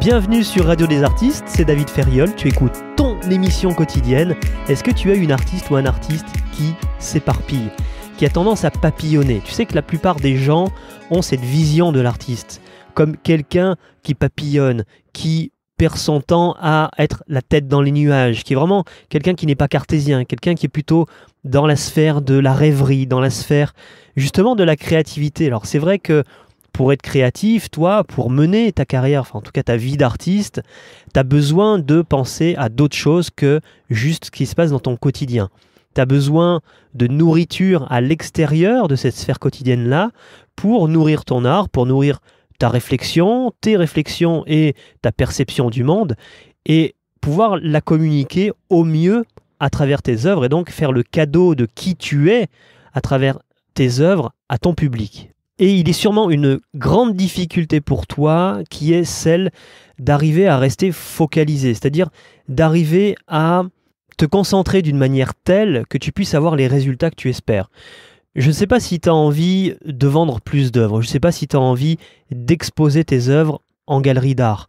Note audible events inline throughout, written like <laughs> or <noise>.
Bienvenue sur Radio des Artistes, c'est David Ferriol, tu écoutes ton émission quotidienne. Est-ce que tu as une artiste ou un artiste qui s'éparpille, qui a tendance à papillonner? Tu sais que la plupart des gens ont cette vision de l'artiste comme quelqu'un qui papillonne, qui perd son temps à être la tête dans les nuages, qui est vraiment quelqu'un qui n'est pas cartésien, quelqu'un qui est plutôt dans la sphère de la rêverie, dans la sphère justement de la créativité. Alors c'est vrai que pour être créatif, toi, pour mener ta carrière, en tout cas ta vie d'artiste, tu as besoin de penser à d'autres choses que juste ce qui se passe dans ton quotidien. Tu as besoin de nourriture à l'extérieur de cette sphère quotidienne-là pour nourrir ton art, pour nourrir ta réflexion, tes réflexions et ta perception du monde, et pouvoir la communiquer au mieux à travers tes œuvres, et donc faire le cadeau de qui tu es à travers tes œuvres à ton public. Et il est sûrement une grande difficulté pour toi qui est celle d'arriver à rester focalisé, c'est-à-dire d'arriver à te concentrer d'une manière telle que tu puisses avoir les résultats que tu espères. Je ne sais pas si tu as envie de vendre plus d'œuvres, je ne sais pas si tu as envie d'exposer tes œuvres en galerie d'art.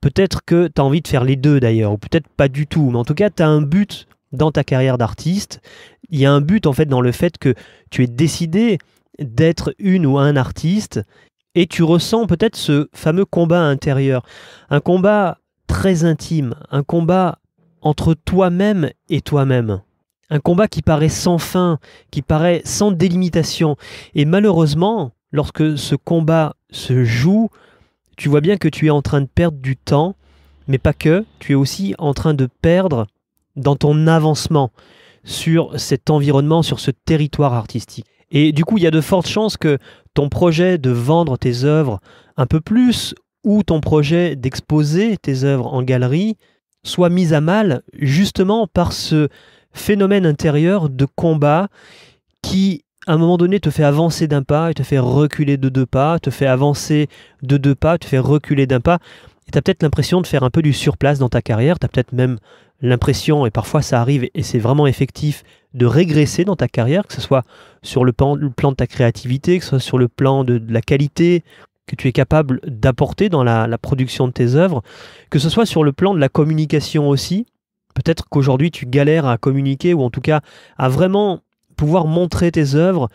Peut-être que tu as envie de faire les deux d'ailleurs, ou peut-être pas du tout, mais en tout cas tu as un but dans ta carrière d'artiste. Il y a un but en fait dans le fait que tu es décidé d'être une ou un artiste et tu ressens peut-être ce fameux combat intérieur, un combat très intime, un combat entre toi-même et toi-même. Un combat qui paraît sans fin, qui paraît sans délimitation. Et malheureusement, lorsque ce combat se joue, tu vois bien que tu es en train de perdre du temps, mais pas que, tu es aussi en train de perdre dans ton avancement sur cet environnement, sur ce territoire artistique. Et du coup, il y a de fortes chances que ton projet de vendre tes œuvres un peu plus ou ton projet d'exposer tes œuvres en galerie soit mis à mal justement par ce phénomène intérieur de combat qui, à un moment donné, te fait avancer d'un pas et te fait reculer de deux pas, te fait avancer de deux pas, te fait reculer d'un pas. Et tu as peut-être l'impression de faire un peu du surplace dans ta carrière, tu as peut-être même l'impression, et parfois ça arrive et c'est vraiment effectif, de régresser dans ta carrière, que ce soit sur le plan, de ta créativité, que ce soit sur le plan de, la qualité que tu es capable d'apporter dans la, la, production de tes œuvres, que ce soit sur le plan de la communication aussi, Peut-être qu'aujourd'hui tu galères à communiquer ou en tout cas à vraiment pouvoir montrer tes œuvres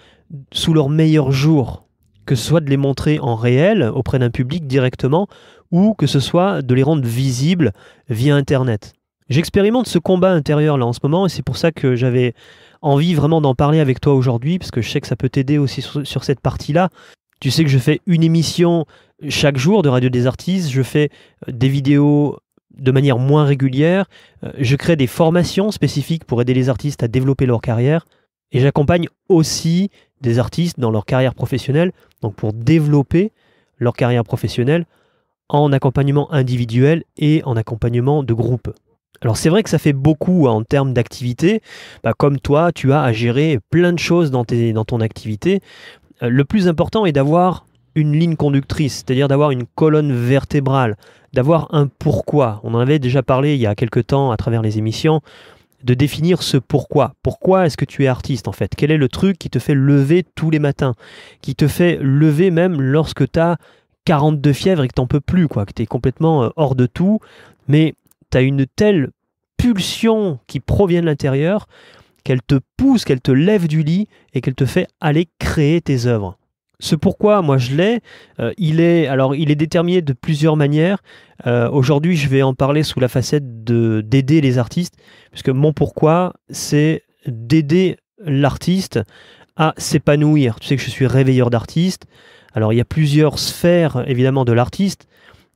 sous leur meilleur jour. Que ce soit de les montrer en réel auprès d'un public directement ou que ce soit de les rendre visibles via Internet. J'expérimente ce combat intérieur là en ce moment et c'est pour ça que j'avais envie vraiment d'en parler avec toi aujourd'hui parce que je sais que ça peut t'aider aussi sur, cette partie-là. Tu sais que je fais une émission chaque jour de Radio des Artistes, je fais des vidéos de manière moins régulière. Euh, je crée des formations spécifiques pour aider les artistes à développer leur carrière. Et j'accompagne aussi des artistes dans leur carrière professionnelle, donc pour développer leur carrière professionnelle en accompagnement individuel et en accompagnement de groupe. Alors c'est vrai que ça fait beaucoup hein, en termes d'activité. Bah, comme toi, tu as à gérer plein de choses dans, ton activité. Euh, le plus important est d'avoir une ligne conductrice, c'est-à-dire d'avoir une colonne vertébrale, d'avoir un pourquoi. On en avait déjà parlé il y a quelque temps à travers les émissions, de définir ce pourquoi. Pourquoi est-ce que tu es artiste en fait? Quel est le truc qui te fait lever tous les matins Qui te fait lever même lorsque tu as 42 fièvres et que t'en peux plus, quoi, que tu es complètement euh, hors de tout, mais tu as une telle pulsion qui provient de l'intérieur qu'elle te pousse, qu'elle te lève du lit et qu'elle te fait aller créer tes œuvres. Ce pourquoi, moi je l'ai, euh, il est alors il est déterminé de plusieurs manières. Euh, aujourd'hui, je vais en parler sous la facette de d'aider les artistes, puisque mon pourquoi, c'est d'aider l'artiste à s'épanouir. Tu sais que je suis réveilleur d'artistes. Alors il y a plusieurs sphères évidemment de l'artiste.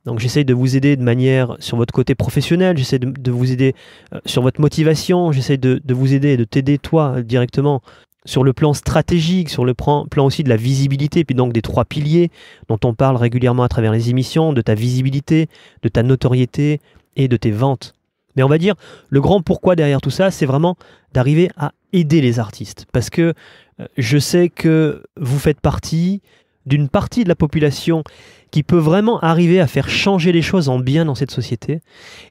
Donc j'essaye de vous aider de manière sur votre côté professionnel, j'essaie de, vous aider euh, sur votre motivation, j'essaie de, vous aider et de t'aider toi directement sur le plan stratégique, sur le plan, aussi de la visibilité, puis donc des trois piliers dont on parle régulièrement à travers les émissions, de ta visibilité, de ta notoriété et de tes ventes. Mais on va dire, le grand pourquoi derrière tout ça, c'est vraiment d'arriver à aider les artistes. Parce que euh, je sais que vous faites partie d'une partie de la population qui peut vraiment arriver à faire changer les choses en bien dans cette société.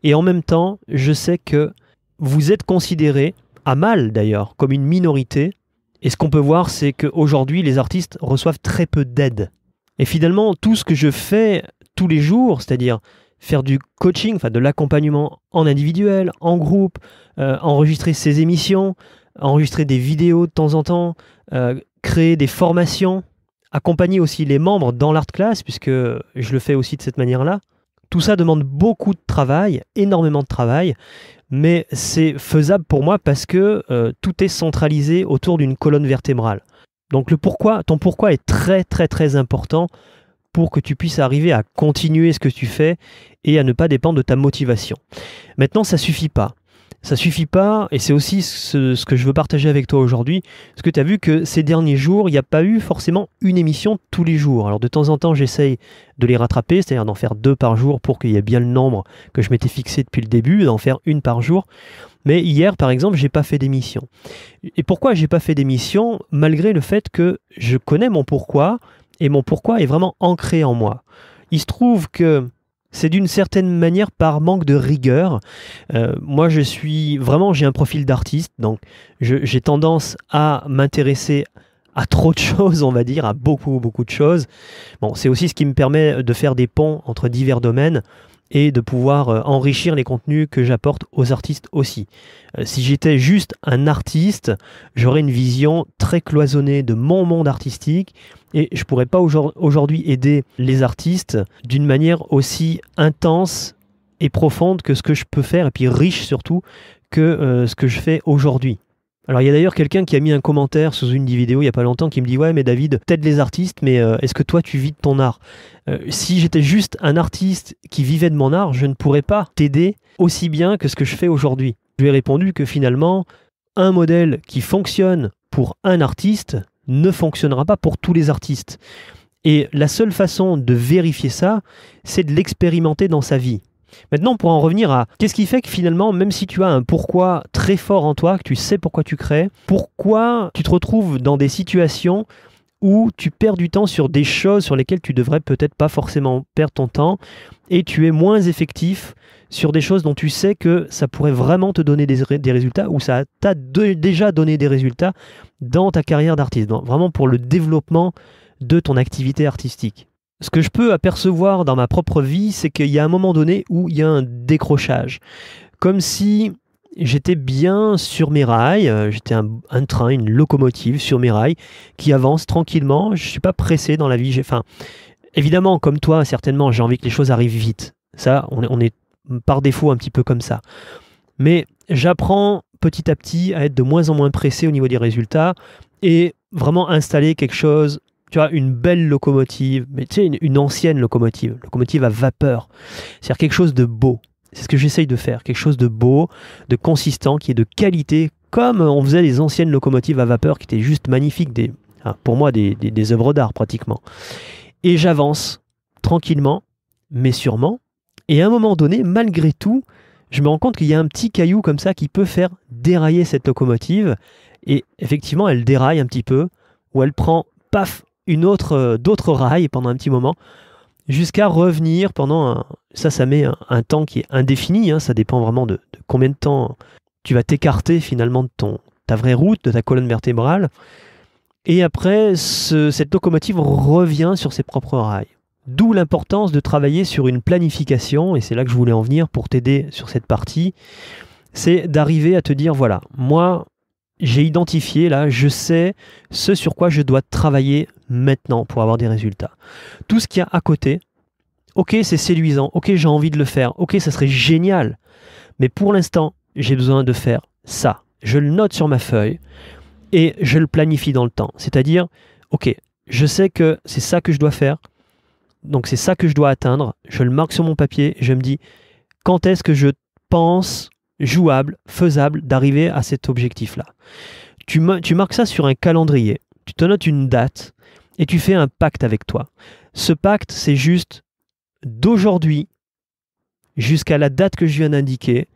Et en même temps, je sais que vous êtes considéré, à mal d'ailleurs, comme une minorité et ce qu'on peut voir, c'est qu'aujourd'hui, les artistes reçoivent très peu d'aide. Et finalement, tout ce que je fais tous les jours, c'est-à-dire faire du coaching, enfin de l'accompagnement en individuel, en groupe, euh, enregistrer ses émissions, enregistrer des vidéos de temps en temps, euh, créer des formations, accompagner aussi les membres dans l'art class, puisque je le fais aussi de cette manière-là. Tout ça demande beaucoup de travail, énormément de travail, mais c'est faisable pour moi parce que euh, tout est centralisé autour d'une colonne vertébrale. Donc le pourquoi, ton pourquoi est très très très important pour que tu puisses arriver à continuer ce que tu fais et à ne pas dépendre de ta motivation. Maintenant, ça suffit pas ça suffit pas, et c'est aussi ce, que je veux partager avec toi aujourd'hui, parce que tu as vu que ces derniers jours, il n'y a pas eu forcément une émission tous les jours. Alors de temps en temps, j'essaye de les rattraper, c'est-à-dire d'en faire deux par jour pour qu'il y ait bien le nombre que je m'étais fixé depuis le début, d'en faire une par jour. Mais hier, par exemple, j'ai pas fait d'émission. Et pourquoi j'ai pas fait d'émission? Malgré le fait que je connais mon pourquoi, et mon pourquoi est vraiment ancré en moi. Il se trouve que c'est d'une certaine manière par manque de rigueur. Euh, moi, je suis vraiment, j'ai un profil d'artiste, donc j'ai tendance à m'intéresser à trop de <laughs> choses, on va dire, à beaucoup, beaucoup de choses. Bon, c'est aussi ce qui me permet de faire des ponts entre divers domaines et de pouvoir euh, enrichir les contenus que j'apporte aux artistes aussi. Euh, si j'étais juste un artiste, j'aurais une vision très cloisonnée de mon monde artistique et je pourrais pas aujourd'hui aider les artistes d'une manière aussi intense et profonde que ce que je peux faire, et puis riche surtout que euh, ce que je fais aujourd'hui. Alors il y a d'ailleurs quelqu'un qui a mis un commentaire sous une des vidéos il n'y a pas longtemps qui me dit ouais mais David, t'aides les artistes mais euh, est-ce que toi tu vis de ton art? Euh, Si j'étais juste un artiste qui vivait de mon art, je ne pourrais pas t'aider aussi bien que ce que je fais aujourd'hui. Je lui ai répondu que finalement un modèle qui fonctionne pour un artiste ne fonctionnera pas pour tous les artistes. Et la seule façon de vérifier ça, c'est de l'expérimenter dans sa vie. Maintenant, pour en revenir à qu'est-ce qui fait que finalement, même si tu as un pourquoi très fort en toi, que tu sais pourquoi tu crées, pourquoi tu te retrouves dans des situations où tu perds du temps sur des choses sur lesquelles tu devrais peut-être pas forcément perdre ton temps et tu es moins effectif sur des choses dont tu sais que ça pourrait vraiment te donner des, résultats ou ça t'a déjà donné des résultats dans ta carrière d'artiste, vraiment pour le développement de ton activité artistique? Ce que je peux apercevoir dans ma propre vie, c'est qu'il y a un moment donné où il y a un décrochage. Comme si j'étais bien sur mes rails, euh, j'étais un, train, une locomotive sur mes rails qui avance tranquillement, je ne suis pas pressé dans la vie. Enfin, évidemment, comme toi, certainement, j'ai envie que les choses arrivent vite. Ça, on est par défaut un petit peu comme ça. Mais j'apprends petit à petit à être de moins en moins pressé au niveau des résultats et vraiment installer quelque chose, tu vois, une belle locomotive, mais tu sais, une, ancienne locomotive, locomotive à vapeur. C'est-à-dire quelque chose de beau. C'est ce que j'essaye de faire, quelque chose de beau, de consistant, qui est de qualité, comme on faisait les anciennes locomotives à vapeur qui étaient juste magnifiques, des, pour moi des, des œuvres d'art pratiquement. Et j'avance tranquillement, mais sûrement, et à un moment donné, malgré tout, je me rends compte qu'il y a un petit caillou comme ça qui peut faire dérailler cette locomotive. Et effectivement, elle déraille un petit peu, ou elle prend, paf, euh, d'autres rails pendant un petit moment, jusqu'à revenir pendant un, ça, ça met un, temps qui est indéfini. Hein, ça dépend vraiment de, combien de temps tu vas t'écarter finalement de ton, ta vraie route, de ta colonne vertébrale. Et après, cette locomotive revient sur ses propres rails. D'où l'importance de travailler sur une planification, et c'est là que je voulais en venir pour t'aider sur cette partie, c'est d'arriver à te dire, voilà, moi, j'ai identifié, là, je sais ce sur quoi je dois travailler maintenant pour avoir des résultats. Tout ce qu'il y a à côté, ok, c'est séduisant, ok, j'ai envie de le faire, ok, ça serait génial, mais pour l'instant, j'ai besoin de faire ça. Je le note sur ma feuille et je le planifie dans le temps. C'est-à-dire, ok, je sais que c'est ça que je dois faire, donc c'est ça que je dois atteindre. Je le marque sur mon papier. Je me dis quand est-ce que je pense jouable, faisable d'arriver à cet objectif-là. Tu, tu marques ça sur un calendrier. Tu te notes une date et tu fais un pacte avec toi. Ce pacte, c'est juste d'aujourd'hui jusqu'à la date que je viens d'indiquer.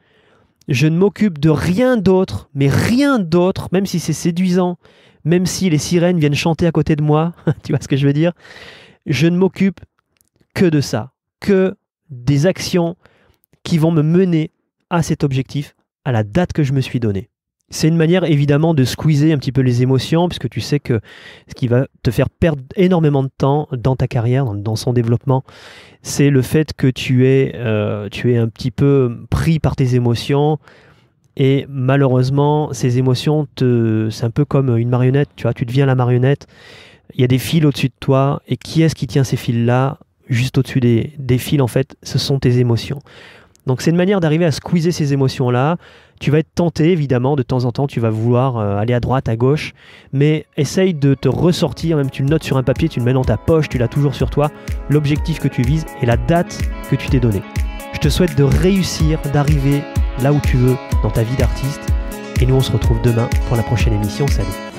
Je ne m'occupe de rien d'autre, mais rien d'autre, même si c'est séduisant, même si les sirènes viennent chanter à côté de moi, <laughs> tu vois ce que je veux dire? Je ne m'occupe que de ça, que des actions qui vont me mener cet objectif, à la date que je me suis donnée. C'est une manière évidemment de squeezer un petit peu les émotions, puisque tu sais que ce qui va te faire perdre énormément de temps dans ta carrière, dans, son développement, c'est le fait que tu es, euh, tu es un petit peu pris par tes émotions. Et malheureusement, ces émotions, te... c'est un peu comme une marionnette, tu vois, tu deviens la marionnette, il y a des fils au-dessus de toi, et qui est-ce qui tient ces fils-là? Juste au-dessus des, des fils, en fait, ce sont tes émotions. Donc c'est une manière d'arriver à squeezer ces émotions-là, tu vas être tenté, évidemment, de temps en temps, tu vas vouloir euh, aller à droite, à gauche, mais essaye de te ressortir, même tu le notes sur un papier, tu le mets dans ta poche, tu l'as toujours sur toi, l'objectif que tu vises et la date que tu t'es donnée. Je te souhaite de réussir, d'arriver là où tu veux dans ta vie d'artiste, et nous on se retrouve demain pour la prochaine émission. Salut